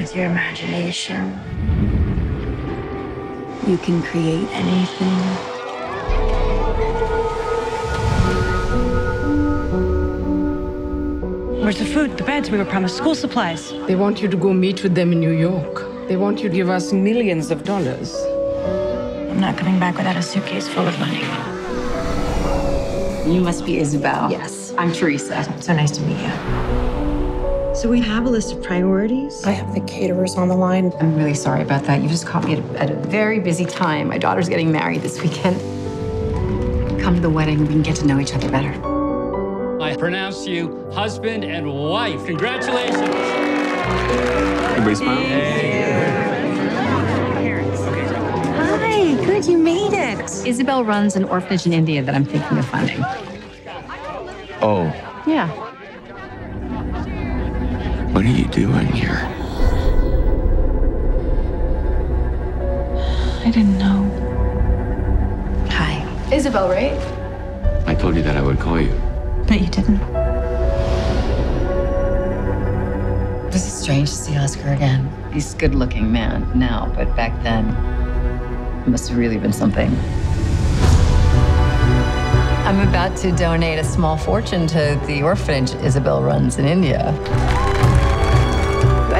with your imagination, you can create anything. Where's the food, the beds? We were promised school supplies. They want you to go meet with them in New York. They want you to give us millions of dollars. I'm not coming back without a suitcase full of money. You must be Isabel. Yes. I'm Teresa. So nice to meet you. So we have a list of priorities. I have the caterers on the line. I'm really sorry about that. You just caught me at a, at a very busy time. My daughter's getting married this weekend. Come to the wedding. We can get to know each other better. I pronounce you husband and wife. Congratulations. Everybody smile. Hi, good, you made it. Isabel runs an orphanage in India that I'm thinking of funding. Oh, Yeah. What are you doing here? I didn't know. Hi. Isabel, right? I told you that I would call you. But you didn't. This is strange to see Oscar again. He's a good looking man now, but back then, it must have really been something. I'm about to donate a small fortune to the orphanage Isabel runs in India.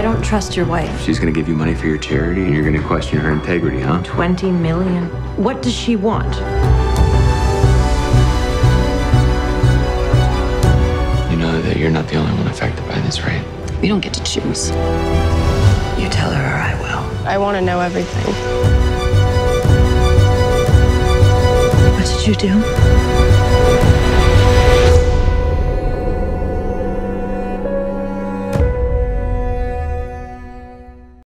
I don't trust your wife. She's gonna give you money for your charity, and you're gonna question her integrity, huh? 20 million. What does she want? You know that you're not the only one affected by this, right? We don't get to choose. You tell her or I will. I want to know everything. What did you do?